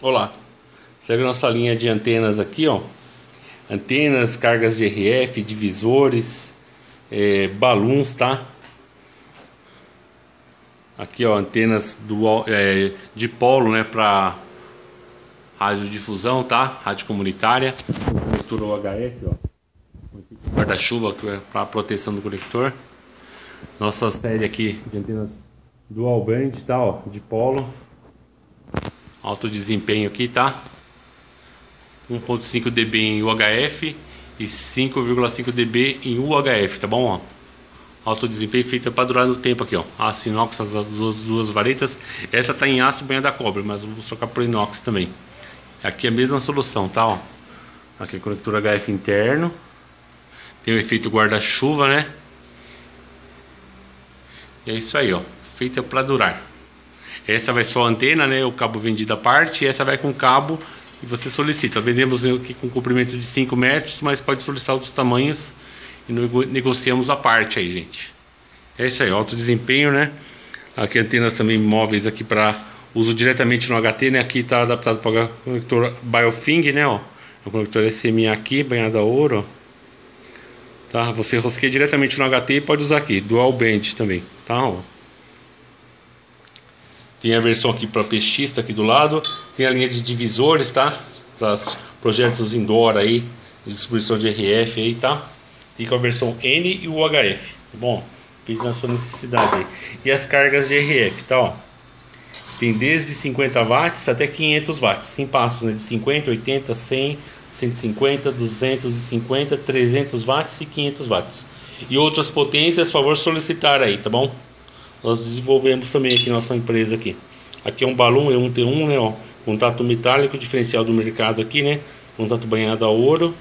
Olá, segue nossa linha de antenas aqui, ó. Antenas, cargas de RF, divisores, é, balões, tá? Aqui, ó, antenas do, é, de polo, né, para radiodifusão, tá? Rádio comunitária, cobertura UHF, ó. Guarda-chuva é para proteção do conector. Nossa série aqui de antenas dual band, tá, ó, de polo alto desempenho aqui, tá? 1.5 dB em UHF e 5,5 dB em UHF, tá bom? Ó? Alto desempenho feito para durar no tempo aqui, ó. Aço inox, as duas, duas varetas. Essa tá em aço banha da cobre, mas vou trocar por inox também. Aqui é a mesma solução, tá? Ó. Aqui é conector HF interno. Tem o efeito guarda-chuva, né? E é isso aí, ó. Feita para durar. Essa vai só a antena, né? O cabo vendido à parte. E essa vai com cabo e você solicita. Vendemos aqui com comprimento de 5 metros, mas pode solicitar outros tamanhos e negociamos a parte aí, gente. É isso aí, alto desempenho, né? Aqui antenas também móveis aqui para uso diretamente no HT, né? Aqui está adaptado para o conector Biofing, né? Ó. O conector SMA aqui, banhado a ouro, ó. Tá? Você rosqueia diretamente no HT e pode usar aqui, dual band também, tá? Ó. Tem a versão aqui para peixista aqui do lado. Tem a linha de divisores, tá? Para projetos indoor aí, de distribuição de RF aí, tá? Tem com a versão N e o HF, tá bom? Pense na sua necessidade aí. E as cargas de RF, tá? Ó. Tem desde 50 watts até 500 watts, em passos né? de 50, 80, 100, 150, 250, 300 watts e 500 watts. E outras potências, favor solicitar aí, tá bom? Nós desenvolvemos também aqui nossa empresa aqui. Aqui é um balão E1T1, né, ó, contato metálico, diferencial do mercado aqui, né, contato banhado a ouro,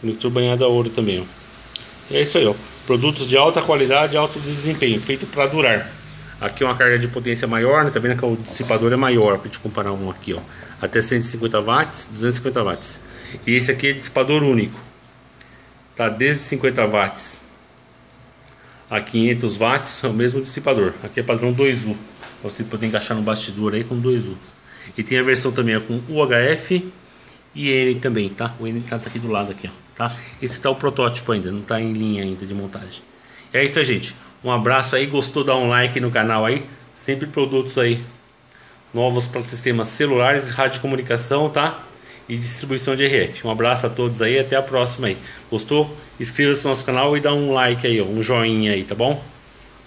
conector banhado a ouro também, ó. É isso aí, ó, produtos de alta qualidade, alto desempenho, feito para durar. Aqui é uma carga de potência maior, né, tá vendo que o dissipador é maior, para te comparar um aqui, ó, até 150 watts, 250 watts. E esse aqui é dissipador único, tá, desde 50 watts a 500 watts é o mesmo dissipador. Aqui é padrão 2U. Você pode encaixar no bastidor aí com 2U. E tem a versão também com UHF e N também, tá? O N tá aqui do lado aqui, ó, tá? Esse tá o protótipo ainda, não tá em linha ainda de montagem. É isso aí, gente. Um abraço aí, gostou, dá um like no canal aí. Sempre produtos aí novos para sistemas celulares, rádio comunicação, tá? E distribuição de RF. Um abraço a todos aí, até a próxima aí. Gostou? Inscreva-se no nosso canal e dá um like aí, um joinha aí, tá bom?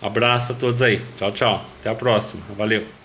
Abraço a todos aí. Tchau, tchau. Até a próxima. Valeu.